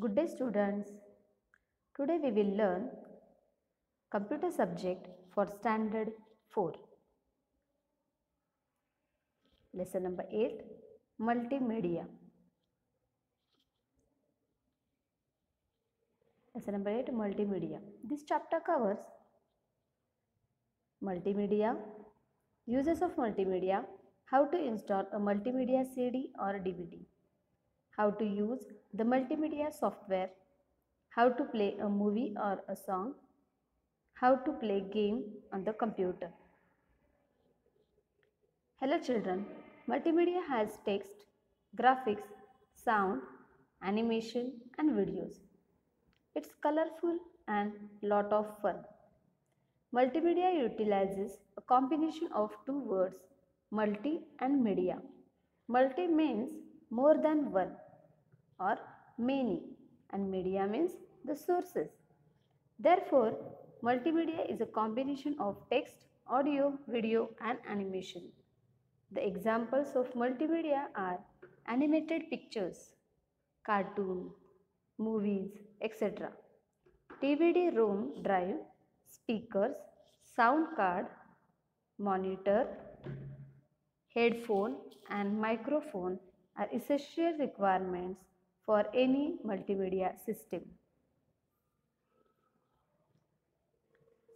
Good day students. Today we will learn computer subject for standard 4. Lesson number 8 multimedia. Lesson number 8 multimedia. This chapter covers multimedia, uses of multimedia, how to install a multimedia CD or DVD, how to use the multimedia software, how to play a movie or a song, how to play game on the computer. Hello children, multimedia has text, graphics, sound, animation and videos. It's colorful and lot of fun. Multimedia utilizes a combination of two words, multi and media. Multi means more than one or many and media means the sources. Therefore, multimedia is a combination of text, audio, video and animation. The examples of multimedia are animated pictures, cartoon, movies, etc. DVD ROM drive, speakers, sound card, monitor, headphone and microphone are essential requirements for any multimedia system.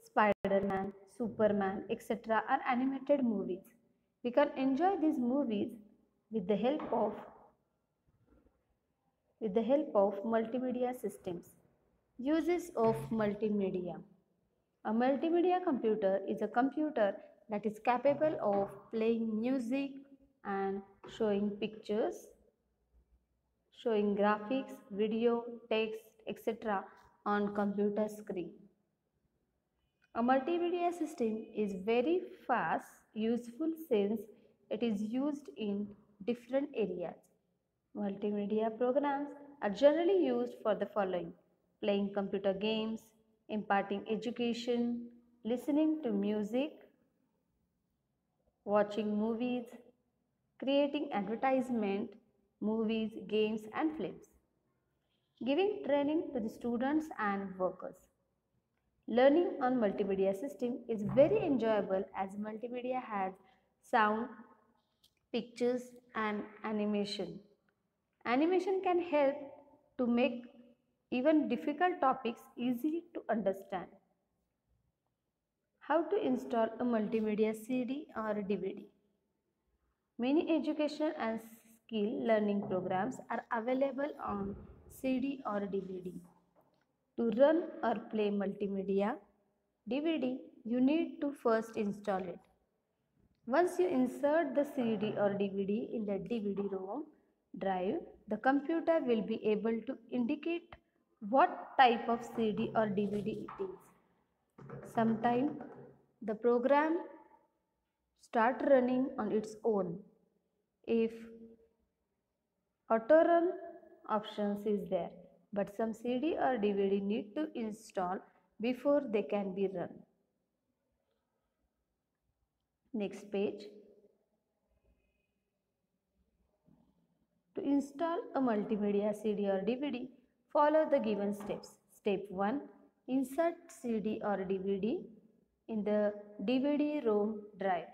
Spider-Man, Superman, etc. are animated movies. We can enjoy these movies with the help of with the help of multimedia systems. Uses of multimedia. A multimedia computer is a computer that is capable of playing music and showing pictures, showing graphics, video, text, etc. on computer screen. A multimedia system is very fast, useful since it is used in different areas. Multimedia programs are generally used for the following playing computer games, imparting education, listening to music, watching movies, creating advertisement, movies, games and films, giving training to the students and workers. Learning on multimedia system is very enjoyable as multimedia has sound, pictures and animation. Animation can help to make even difficult topics easy to understand. How to install a multimedia CD or DVD? Many educational and skill learning programs are available on CD or DVD. To run or play multimedia DVD, you need to first install it. Once you insert the CD or DVD in the DVD ROM drive, the computer will be able to indicate what type of CD or DVD it is. Sometime the program start running on its own if auto run options is there but some CD or DVD need to install before they can be run. Next page. To install a multimedia CD or DVD, follow the given steps. Step 1. Insert CD or DVD in the DVD ROM drive.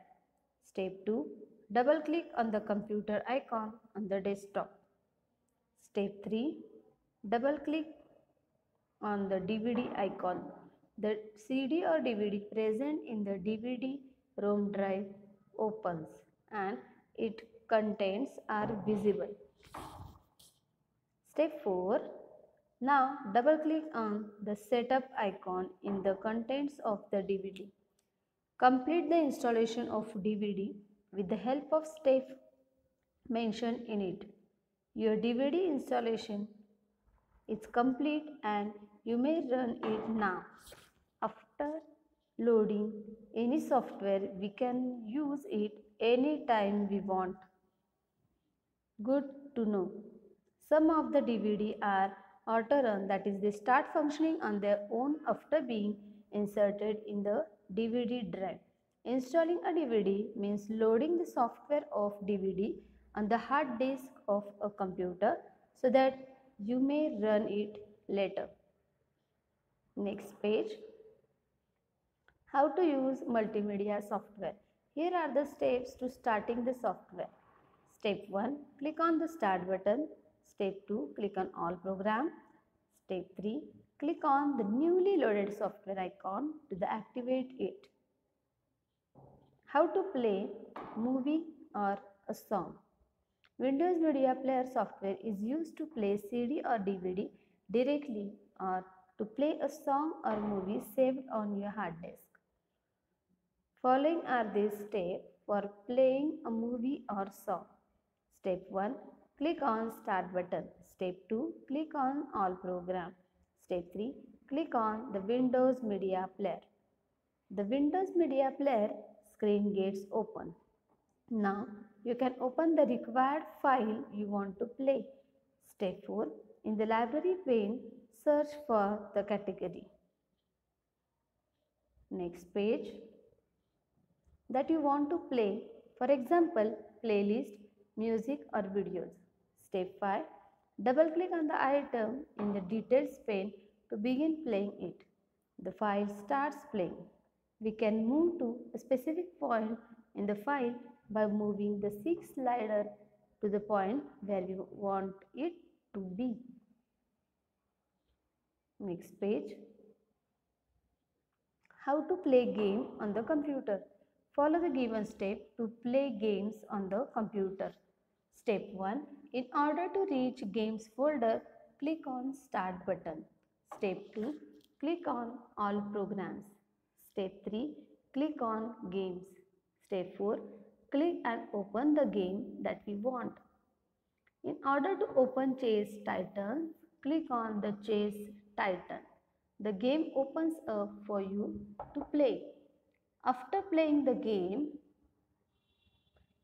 Step 2. Double click on the computer icon on the desktop. Step 3. Double click on the DVD icon. The CD or DVD present in the DVD ROM drive opens and its contents are visible. Step 4. Now double click on the setup icon in the contents of the DVD. Complete the installation of DVD with the help of step mentioned in it. Your DVD installation is complete and you may run it now. After loading any software, we can use it anytime we want. Good to know. Some of the DVD are auto run that is they start functioning on their own after being inserted in the DVD drive. Installing a DVD means loading the software of DVD on the hard disk of a computer so that you may run it later. Next page. How to use multimedia software. Here are the steps to starting the software. Step 1. Click on the start button. Step 2. Click on all program. Step 3. Click on the newly loaded software icon to activate it. How to play movie or a song. Windows Media Player software is used to play CD or DVD directly or to play a song or movie saved on your hard disk. Following are the steps for playing a movie or song. Step 1. Click on Start button. Step 2. Click on All Program. Step 3. Click on the Windows Media Player. The Windows Media Player screen gets open. Now you can open the required file you want to play. Step 4. In the library pane, search for the category. Next page that you want to play. For example, playlist, music or videos. Step 5. Double click on the item in the details pane to begin playing it. The file starts playing. We can move to a specific point in the file by moving the seek slider to the point where we want it to be. Next page. How to play game on the computer. Follow the given step to play games on the computer. Step 1. In order to reach games folder, click on start button. Step 2. Click on all programs. Step 3. Click on games. Step 4. Click and open the game that we want. In order to open Chess Titan, click on the Chess Titan. The game opens up for you to play. After playing the game,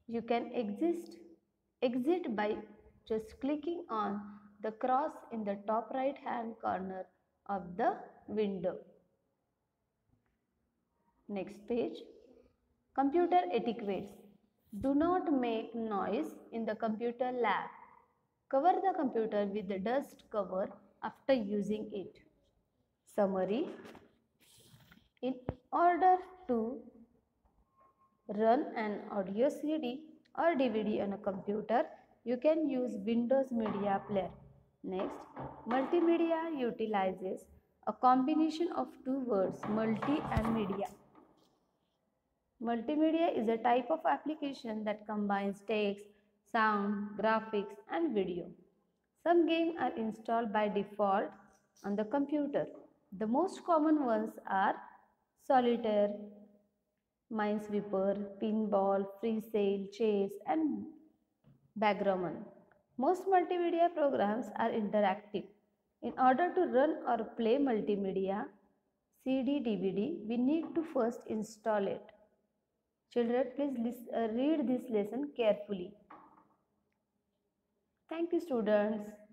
you can exist, exit by just clicking on the cross in the top right hand corner of the window. Next page. Computer etiquettes. Do not make noise in the computer lab. Cover the computer with the dust cover after using it. Summary In order to run an audio CD or DVD on a computer, you can use Windows Media Player. Next, multimedia utilizes a combination of two words, multi and media. Multimedia is a type of application that combines text, sound, graphics and video. Some games are installed by default on the computer. The most common ones are Solitaire, Minesweeper, Pinball, FreeCell, Chess and Backgammon. Most multimedia programs are interactive. In order to run or play multimedia, CD, DVD, we need to first install it. Children, please uh, read this lesson carefully. Thank you students.